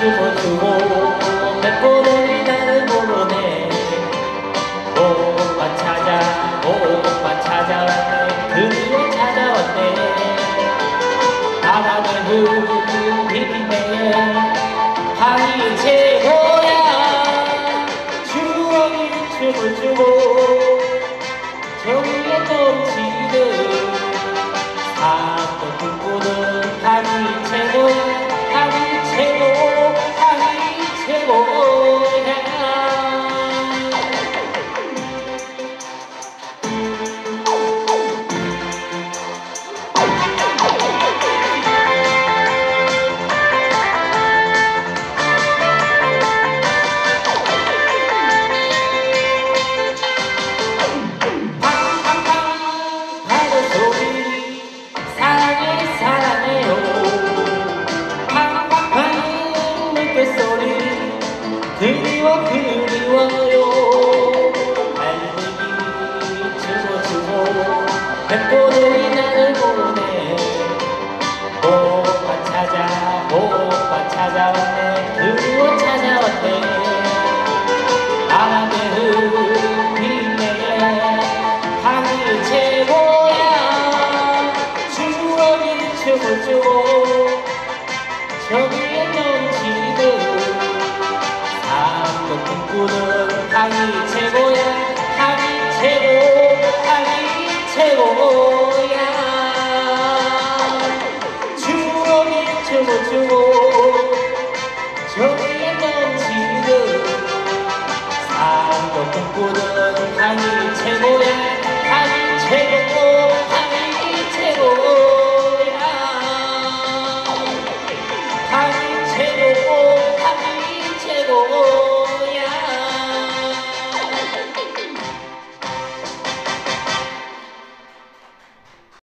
집어주고 백골이 나를 모르네 오빠 찾아 오빠 찾아왔네 그리워 찾아왔네 바람을 흐리네 하이 최고야 추억이 춤을 추고 그리워 그리워요 갈매기 주고 주고 백도들이 나를 보네 오빠 찾아 오빠 찾아왔네 그리워 찾아왔네 바람에 흩비네 하늘 최고야 추억이 춤을 추고 저 꿈꾸는 하늘 최고야. 하늘 최고 하늘 최고야. 추억이 춤을 추고 저기에 넘치는 사또 꿈꾸는